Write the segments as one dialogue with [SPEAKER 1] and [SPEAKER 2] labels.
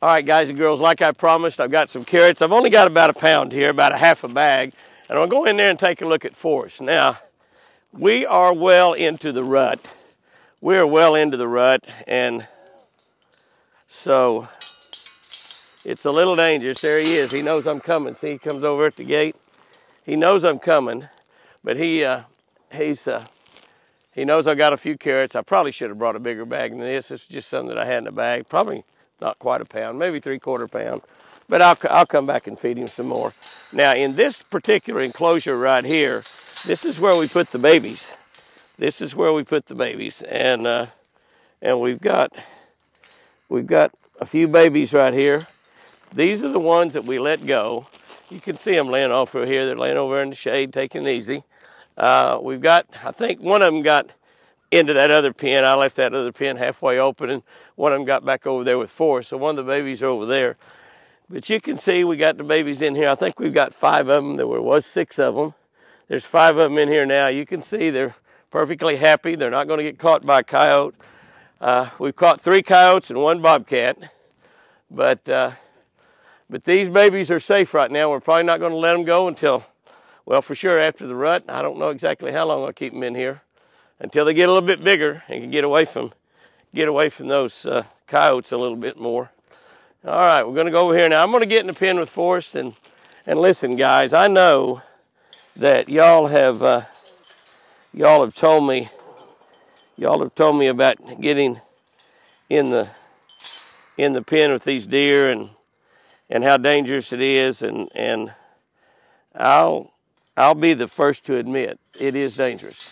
[SPEAKER 1] All right, guys and girls, like I promised, I've got some carrots. I've only got about a pound here, about a half a bag. And I'll go in there and take a look at Forrest. Now, we are well into the rut. We are well into the rut, and so it's a little dangerous. There he is. He knows I'm coming. See, he comes over at the gate. He knows I'm coming, but he uh, he's uh, he knows I got a few carrots. I probably should have brought a bigger bag than this. It's just something that I had in the bag. Probably not quite a pound, maybe three quarter pound. But I'll, I'll come back and feed him some more. Now in this particular enclosure right here, this is where we put the babies. This is where we put the babies. And, uh, and we've got, we've got a few babies right here. These are the ones that we let go. You can see them laying off over here. They're laying over in the shade, taking it easy. Uh, we've got, I think one of them got into that other pen. I left that other pen halfway open, and one of them got back over there with four. So one of the babies are over there. But you can see we got the babies in here. I think we've got five of them. There was six of them. There's five of them in here now. You can see they're perfectly happy. They're not going to get caught by a coyote. Uh, we've caught three coyotes and one bobcat. But, uh, but these babies are safe right now. We're probably not going to let them go until, well, for sure after the rut. I don't know exactly how long I'll keep them in here until they get a little bit bigger and can get away from get away from those uh, coyotes a little bit more. All right, we're going to go over here now. I'm going to get in the pen with Forrest and and listen, guys. I know that y'all have uh, y'all have told me y'all have told me about getting in the in the pen with these deer and and how dangerous it is and and I'll I'll be the first to admit it is dangerous.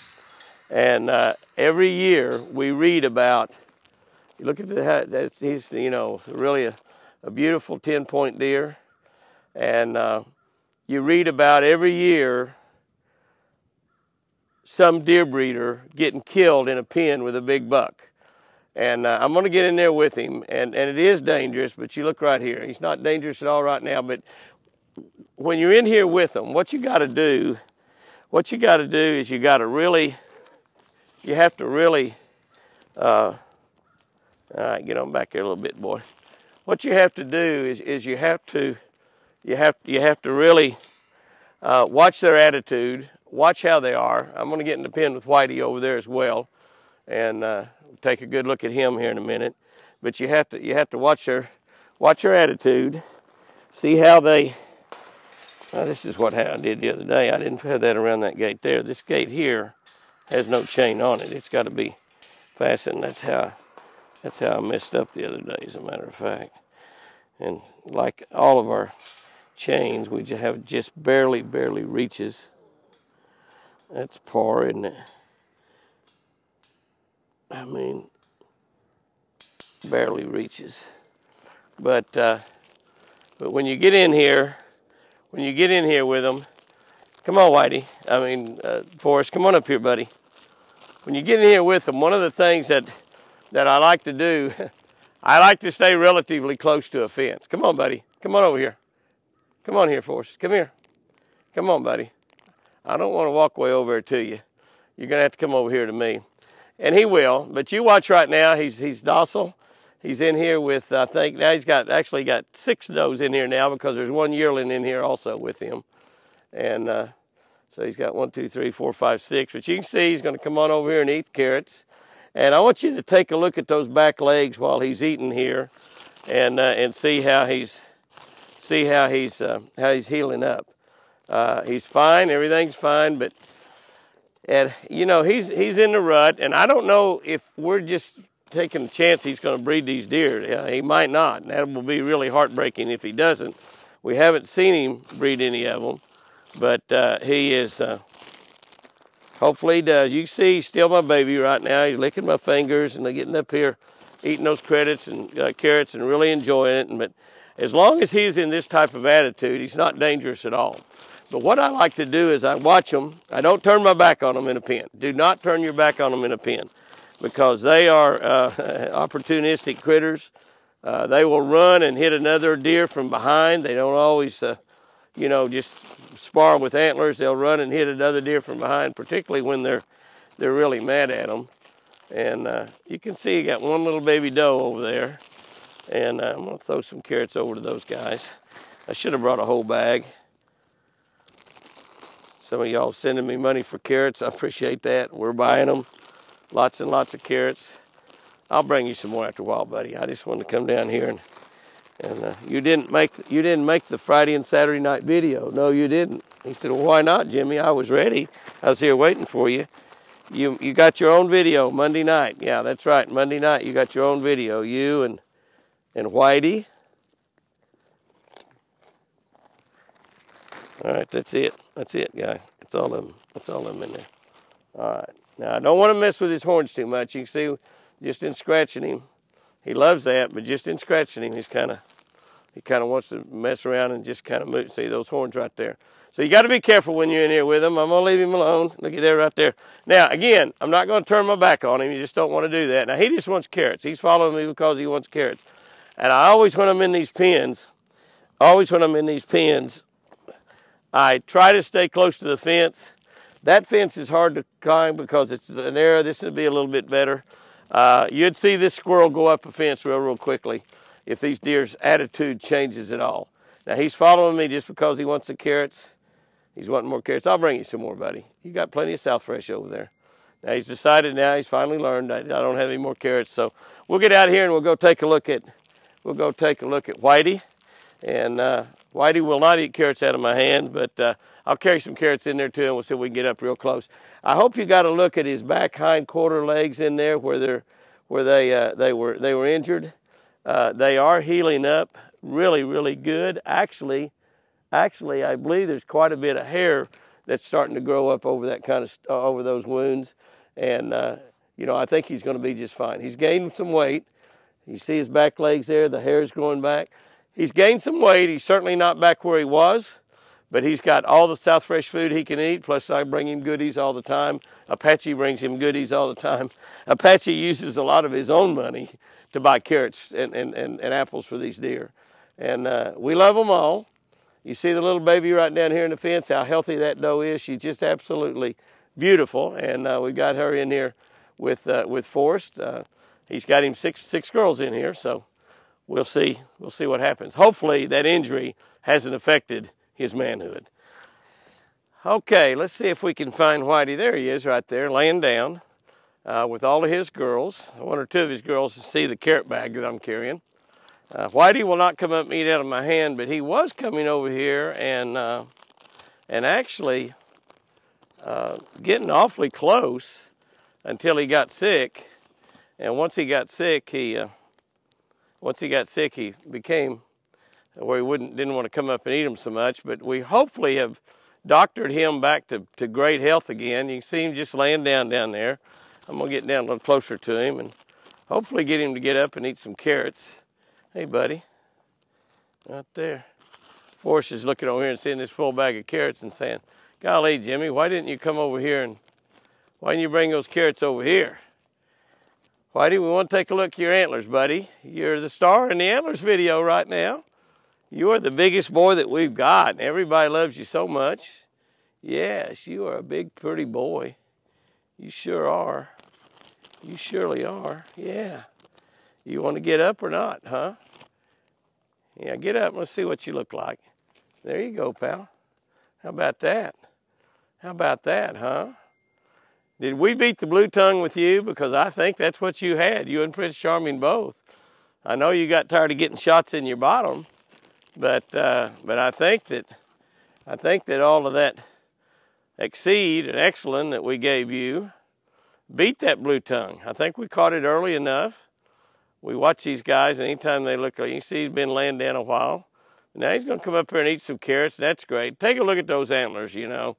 [SPEAKER 1] And uh, every year we read about, you look at the, that's, he's, you know, really a, a beautiful 10 point deer. And uh, you read about every year some deer breeder getting killed in a pen with a big buck. And uh, I'm going to get in there with him, and, and it is dangerous, but you look right here. He's not dangerous at all right now, but when you're in here with him, what you got to do, what you got to do is you got to really you have to really, uh, all right, get on back here a little bit, boy. What you have to do is, is you have to, you have, you have to really uh, watch their attitude, watch how they are. I'm going to get in the pen with Whitey over there as well, and uh, take a good look at him here in a minute. But you have to, you have to watch their, watch their attitude, see how they. this is what I did the other day. I didn't have that around that gate there. This gate here has no chain on it. It's got to be fastened. That's how that's how I messed up the other day, as a matter of fact. And like all of our chains, we just have just barely, barely reaches. That's par, isn't it? I mean, barely reaches. But uh, but when you get in here, when you get in here with them, Come on, Whitey. I mean, uh, Forrest, come on up here, buddy. When you get in here with them, one of the things that, that I like to do, I like to stay relatively close to a fence. Come on, buddy. Come on over here. Come on here, Forrest. Come here. Come on, buddy. I don't want to walk way over to you. You're going to have to come over here to me. And he will, but you watch right now. He's, he's docile. He's in here with, I think, now he's got, actually got six does in here now because there's one yearling in here also with him. And uh, so he's got one, two, three, four, five, six. But you can see he's going to come on over here and eat carrots. And I want you to take a look at those back legs while he's eating here, and uh, and see how he's see how he's uh, how he's healing up. Uh, he's fine, everything's fine, but and you know he's he's in the rut, and I don't know if we're just taking a chance he's going to breed these deer. he might not, and that will be really heartbreaking if he doesn't. We haven't seen him breed any of them. But uh, he is, uh, hopefully he does. You see, he's still my baby right now. He's licking my fingers and getting up here, eating those credits and uh, carrots and really enjoying it. And, but as long as he's in this type of attitude, he's not dangerous at all. But what I like to do is I watch them. I don't turn my back on them in a pen. Do not turn your back on them in a pen because they are uh, opportunistic critters. Uh, they will run and hit another deer from behind. They don't always, uh, you know, just spar with antlers, they'll run and hit another deer from behind, particularly when they're they're really mad at them. And uh, you can see you got one little baby doe over there. And uh, I'm to throw some carrots over to those guys. I should have brought a whole bag. Some of y'all sending me money for carrots. I appreciate that. We're buying them. Lots and lots of carrots. I'll bring you some more after a while, buddy. I just wanted to come down here and and uh, you didn't make the, you didn't make the Friday and Saturday night video. No, you didn't. He said, "Well, why not, Jimmy? I was ready. I was here waiting for you. You you got your own video Monday night. Yeah, that's right. Monday night you got your own video. You and and Whitey. All right, that's it. That's it, guy. That's all of them. That's all of them in there. All right. Now I don't want to mess with his horns too much. You can see, just in scratching him, he loves that. But just in scratching him, he's kind of he kind of wants to mess around and just kind of move. See those horns right there. So you got to be careful when you're in here with him. I'm gonna leave him alone. Look at there right there. Now again, I'm not gonna turn my back on him. You just don't want to do that. Now he just wants carrots. He's following me because he wants carrots. And I always, when I'm in these pens, always when I'm in these pens, I try to stay close to the fence. That fence is hard to climb because it's an area. This would be a little bit better. Uh, you'd see this squirrel go up a fence real, real quickly if these deer's attitude changes at all. Now he's following me just because he wants the carrots. He's wanting more carrots. I'll bring you some more, buddy. You got plenty of South Fresh over there. Now he's decided now, he's finally learned I, I don't have any more carrots. So we'll get out here and we'll go take a look at we'll go take a look at Whitey. And uh, Whitey will not eat carrots out of my hand, but uh, I'll carry some carrots in there too, and we'll see if we can get up real close. I hope you got a look at his back hind quarter legs in there where they're where they uh, they were they were injured. Uh, they are healing up really really good. Actually, actually, I believe there's quite a bit of hair that's starting to grow up over that kind of uh, over those wounds, and uh, you know I think he's going to be just fine. He's gained some weight. You see his back legs there, the hair's growing back. He's gained some weight. He's certainly not back where he was, but he's got all the South Fresh food he can eat. Plus, I bring him goodies all the time. Apache brings him goodies all the time. Apache uses a lot of his own money to buy carrots and, and, and, and apples for these deer. And uh, we love them all. You see the little baby right down here in the fence, how healthy that doe is. She's just absolutely beautiful. And uh, we got her in here with, uh, with Forrest. Uh, he's got him six six girls in here, so we'll see we'll see what happens. Hopefully that injury hasn't affected his manhood. Okay, let's see if we can find Whitey. There he is, right there, laying down uh, with all of his girls. One or two of his girls see the carrot bag that I'm carrying. Uh, Whitey will not come up and eat out of my hand, but he was coming over here and uh, and actually uh, getting awfully close until he got sick and once he got sick, he uh, once he got sick, he became where he wouldn't didn't want to come up and eat them so much. But we hopefully have doctored him back to, to great health again. You can see him just laying down down there. I'm gonna get down a little closer to him and hopefully get him to get up and eat some carrots. Hey, buddy, right there. Forrest is looking over here and seeing this full bag of carrots and saying, "Golly, Jimmy, why didn't you come over here and why didn't you bring those carrots over here?" Whitey, we want to take a look at your antlers, buddy. You're the star in the antlers video right now. You are the biggest boy that we've got. and Everybody loves you so much. Yes, you are a big, pretty boy. You sure are. You surely are. Yeah. You want to get up or not, huh? Yeah, get up and let's see what you look like. There you go, pal. How about that? How about that, huh? Did we beat the blue tongue with you? Because I think that's what you had, you and Prince Charming both. I know you got tired of getting shots in your bottom, but uh, but I think that I think that all of that Excede and Excenel that we gave you beat that blue tongue. I think we caught it early enough. We watch these guys, and anytime they look, you see he's been laying down a while. Now he's going to come up here and eat some carrots. That's great. Take a look at those antlers. You know,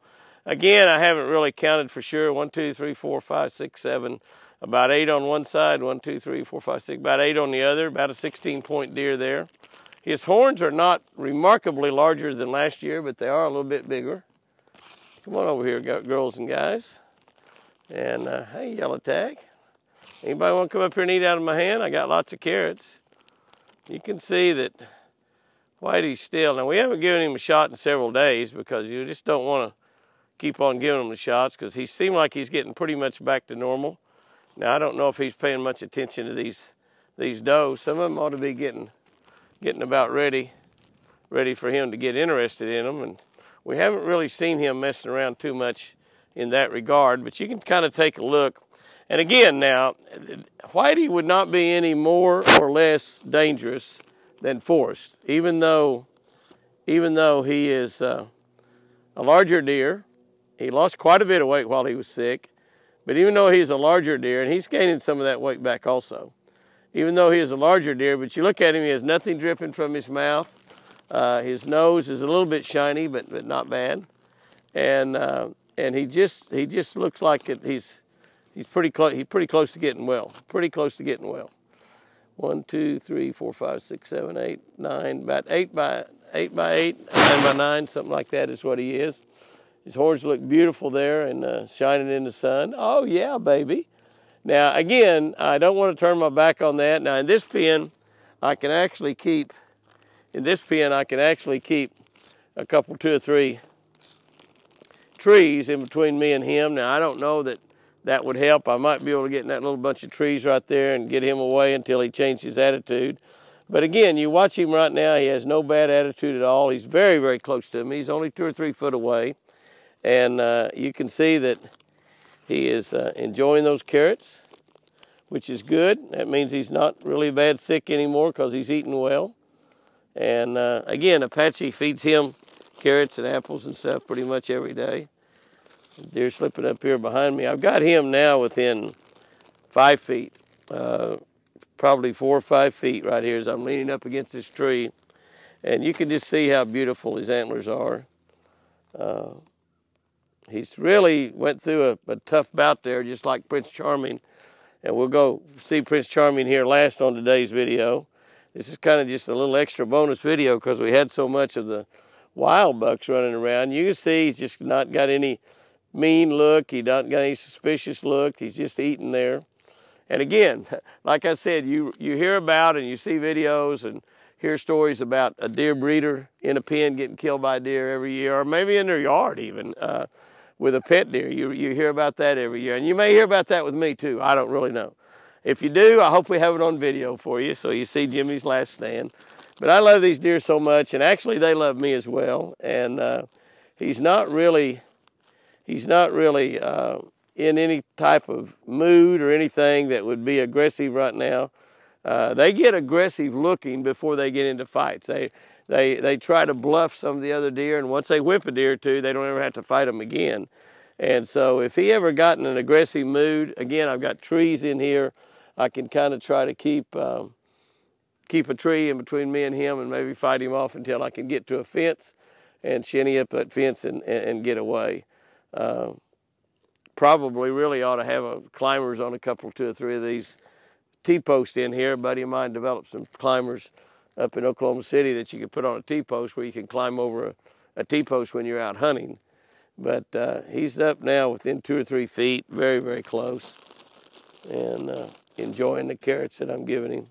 [SPEAKER 1] Again, I haven't really counted for sure. One, two, three, four, five, six, seven. About eight on one side. One, two, three, four, five, six. About eight on the other. About a 16 point deer there. His horns are not remarkably larger than last year, but they are a little bit bigger. Come on over here, girls and guys. And uh, hey, yellow tag. Anybody want to come up here and eat out of my hand? I got lots of carrots. You can see that Whitey's still. Now, we haven't given him a shot in several days because you just don't want to keep on giving him the shots because he seemed like he's getting pretty much back to normal. Now I don't know if he's paying much attention to these these does. Some of them ought to be getting getting about ready, ready for him to get interested in them. And we haven't really seen him messing around too much in that regard. But you can kind of take a look. And again, now, Whitey would not be any more or less dangerous than Forrest, even though, even though he is uh, a larger deer. He lost quite a bit of weight while he was sick, but even though he's a larger deer, and he's gaining some of that weight back also, even though he is a larger deer, but you look at him, he has nothing dripping from his mouth. Uh, his nose is a little bit shiny, but, but not bad. And, uh, and he just, he just looks like it, he's, he's pretty close, he's pretty close to getting well, pretty close to getting well. One, two, three, four, five, six, seven, eight, nine, about eight by, eight by eight, nine by nine, something like that is what he is. His horns look beautiful there and uh, shining in the sun. Oh yeah, baby. Now, again, I don't want to turn my back on that. Now, in this pen, I can actually keep, in this pen, I can actually keep a couple, two or three trees in between me and him. Now, I don't know that that would help. I might be able to get in that little bunch of trees right there and get him away until he changed his attitude. But again, you watch him right now, he has no bad attitude at all. He's very, very close to me. He's only two or three foot away. And uh, you can see that he is uh, enjoying those carrots, which is good. That means he's not really bad sick anymore because he's eating well. And uh, again, Apache feeds him carrots and apples and stuff pretty much every day. Deer slipping up here behind me. I've got him now within five feet, uh, probably four or five feet right here as I'm leaning up against this tree. And you can just see how beautiful his antlers are. He's really went through a, a, tough bout there, just like Prince Charming. And we'll go see Prince Charming here last on today's video. This is kind of just a little extra bonus video because we had so much of the wild bucks running around. You can see he's just not got any mean look. He doesn't got any suspicious look. He's just eating there. And again, like I said, you, you hear about and you see videos and hear stories about a deer breeder in a pen getting killed by deer every year, or maybe in their yard even. Uh, with a pet deer. You, you hear about that every year. And you may hear about that with me too. I don't really know. If you do, I hope we have it on video for you so you see Jimmy's last stand. But I love these deer so much, and actually they love me as well. And uh, he's not really, he's not really uh, in any type of mood or anything that would be aggressive right now. Uh, they get aggressive looking before they get into fights. They, they, they try to bluff some of the other deer, and once they whip a deer or two, they don't ever have to fight them again. And so if he ever got in an aggressive mood, again, I've got trees in here. I can kind of try to keep um, keep a tree in between me and him and maybe fight him off until I can get to a fence and shinny up that fence and, and, get away. Uh, probably really ought to have a climbers on a couple, two or three of these T-posts in here. A buddy of mine developed some climbers up in Oklahoma City that you can put on a T-post where you can climb over a, a T-post when you're out hunting. But uh, he's up now within two or three feet, very, very close, and uh, enjoying the carrots that I'm giving him.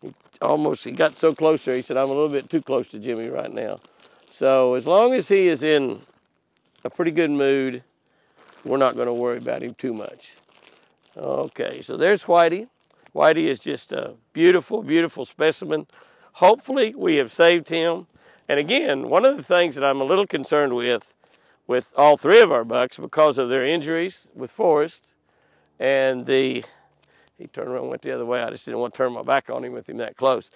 [SPEAKER 1] He almost, he got so close there, he said, I'm a little bit too close to Jimmy right now. So as long as he is in a pretty good mood, we're not going to worry about him too much. Okay, so there's Whitey. Whitey is just a beautiful, beautiful specimen. Hopefully we have saved him. And again, one of the things that I'm a little concerned with, with all three of our bucks, because of their injuries with Forrest, and the, he turned around went the other way. I just didn't want to turn my back on him with him that close.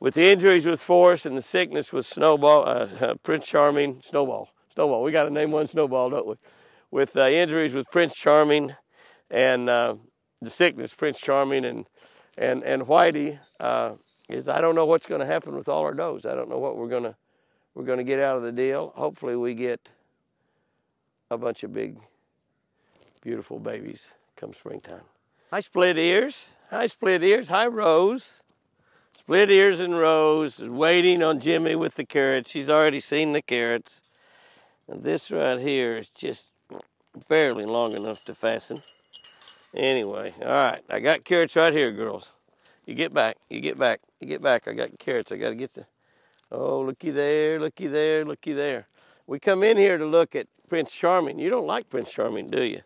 [SPEAKER 1] With the injuries with Forrest and the sickness with Snowball, uh, Prince Charming, Snowball, Snowball. We got to name one Snowball, don't we? With uh, injuries with Prince Charming and uh, the sickness, Prince Charming and and and Whitey, uh, is I don't know what's going to happen with all our does. I don't know what we're gonna we're gonna get out of the deal. Hopefully, we get a bunch of big, beautiful babies come springtime. Hi, split ears. Hi, split ears. Hi, Rose. Split ears and Rose waiting on Jimmy with the carrots. She's already seen the carrots. And this right here is just barely long enough to fasten. Anyway, all right. I got carrots right here, girls. You get back. You get back. You get back. I got carrots. I got to get the. Oh, looky there, looky there, looky there. We come in here to look at Prince Charming. You don't like Prince Charming, do you?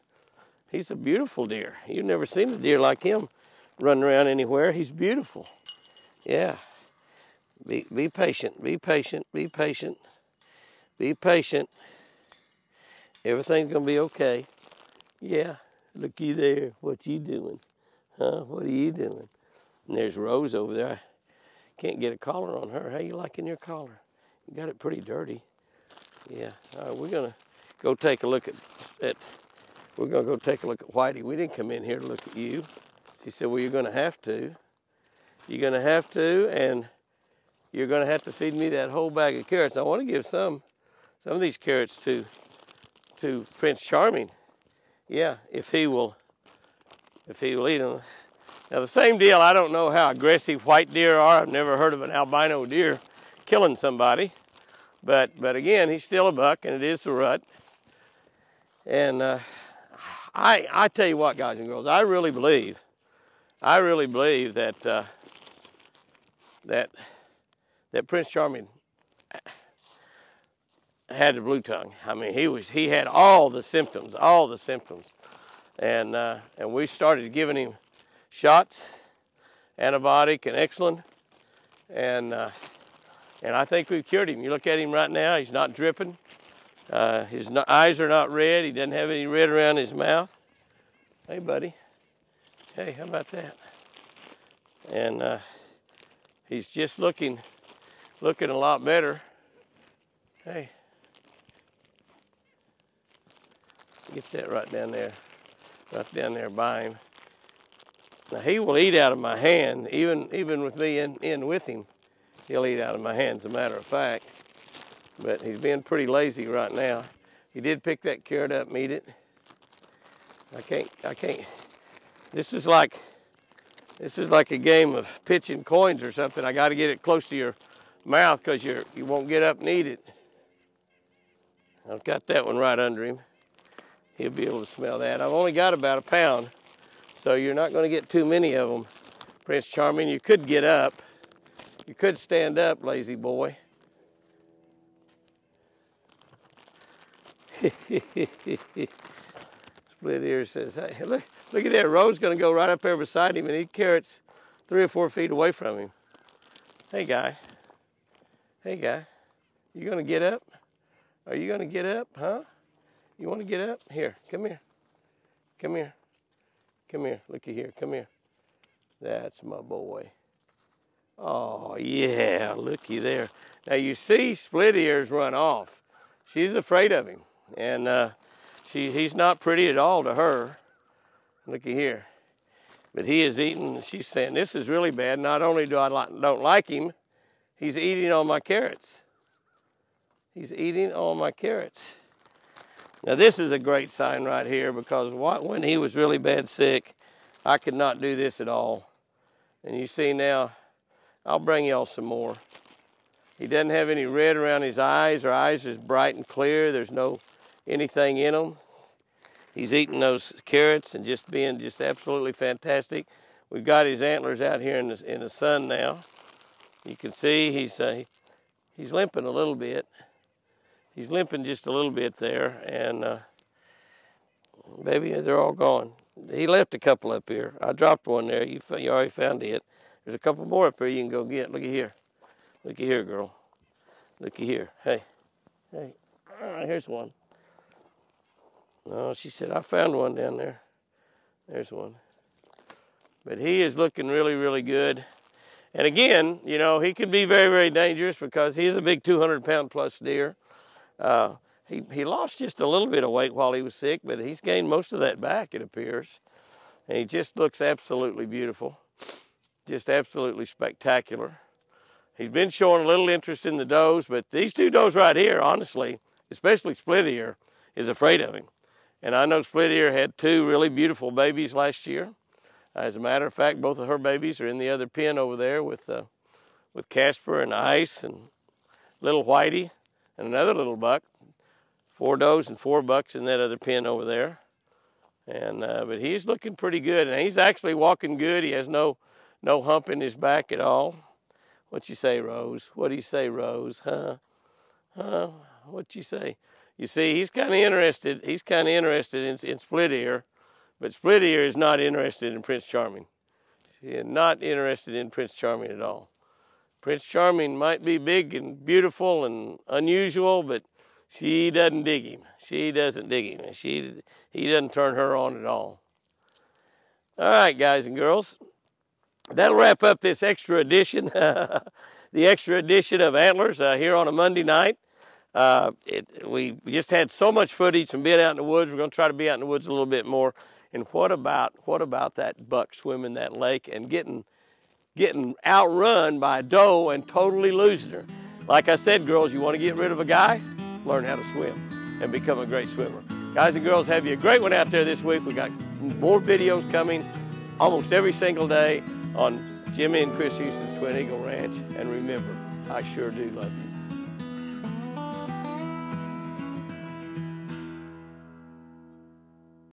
[SPEAKER 1] He's a beautiful deer. You've never seen a deer like him. running around anywhere. He's beautiful. Yeah. Be, be patient, be patient, be patient, be patient. Everything's gonna be okay. Yeah, looky there. What you doing? Huh? What are you doing? And there's Rose over there. I can't get a collar on her. How you liking your collar? You got it pretty dirty. Yeah. All right, we're gonna go take a look at, at we're gonna go take a look at Whitey. We didn't come in here to look at you. She said, Well, you're gonna have to. You're gonna have to, and you're gonna have to feed me that whole bag of carrots. I want to give some some of these carrots to to Prince Charming. Yeah, if he will if he will eat them. Now the same deal, I don't know how aggressive white deer are. I've never heard of an albino deer killing somebody. But but again, he's still a buck and it is the rut. And uh, I I tell you what, guys and girls, I really believe, I really believe that uh, that that Prince Charming had the blue tongue. I mean, he was he had all the symptoms, all the symptoms, and uh, and we started giving him shots, antibiotic and Excenel, and uh, and I think we've cured him. You look at him right now; he's not dripping. Uh, his eyes are not red. He doesn't have any red around his mouth. Hey, buddy. Hey, how about that? And uh, he's just looking, looking a lot better. Hey. Get that right down there, right down there by him. Now he will eat out of my hand, even even with me in, in with him. He'll eat out of my hand, as a matter of fact. But he's being pretty lazy right now. He did pick that carrot up and eat it. I can't I can't this is like this is like a game of pitching coins or something. I got to get it close to your mouth because you you won't get up and eat it. I've got that one right under him. He'll be able to smell that. I've only got about a pound, so you're not going to get too many of them. Prince Charming, you could get up. You could stand up, lazy boy. Split ear says, hey, look, look at that. Rose going to go right up there beside him and eat carrots three or four feet away from him. Hey, guy. Hey, guy. You going to get up? Are you going to get up, huh? You want to get up? Here, come here. Come here. Come here. Looky here. Come here. That's my boy. Oh, yeah. Looky there. Now, you see Split Ears run off. She's afraid of him. And uh, she, he's not pretty at all to her. Looky here. But he is eating. She's saying, this is really bad. Not only do I like, don't like him, he's eating all my carrots. He's eating all my carrots. Now this is a great sign right here because what when he was really bad sick, I could not do this at all. And you see now, I'll bring y'all some more. He doesn't have any red around his eyes. Our eyes is bright and clear. There's no anything in them. He's eating those carrots and just being just absolutely fantastic. We've got his antlers out here in the, in the sun now. You can see he's uh, he's limping a little bit he's limping just a little bit there, and uh, baby, they're all gone. He left a couple up here. I dropped one there. You, you already found it. There's a couple more up here you can go get. Looky here. Looky here, girl. Looky here. Hey, hey. Uh, here's one. No, she said I found one down there. There's one. But he is looking really, really good. And again, you know, he could be very, very dangerous because he's a big 200 pound plus deer. Uh, he, he lost just a little bit of weight while he was sick, but he's gained most of that back, it appears. And he just looks absolutely beautiful, just absolutely spectacular. He's been showing a little interest in the does, but these two does right here, honestly, especially Split Ear, is afraid of him. And I know Split Ear had two really beautiful babies last year. As a matter of fact, both of her babies are in the other pen over there with uh, with Casper and Ice and little Whitey and another little buck. Four does and four bucks in that other pen over there. And uh, but he's looking pretty good, and he's actually walking good. He has no no hump in his back at all. What you say, Rose? What do you say, Rose? Huh? Huh? What you say? You see, he's kind of interested. He's kind of interested in, in Split Ear, but Split Ear is not interested in Prince Charming. She is not interested in Prince Charming at all. Prince Charming might be big and beautiful and unusual, but she doesn't dig him. She doesn't dig him. She, he doesn't turn her on at all. All right, guys and girls. That'll wrap up this extra edition, the extra edition of Antlers uh, here on a Monday night. Uh, it, we just had so much footage from being out in the woods. We're going to try to be out in the woods a little bit more. And what about what about that buck swimming that lake and getting getting outrun by a doe and totally losing her? Like I said, girls, you want to get rid of a guy? Learn how to swim and become a great swimmer. Guys and girls, have you a great one out there this week. We got more videos coming almost every single day on Jimmy and Chris Houston's Twin Eagle Ranch. And remember, I sure do love you.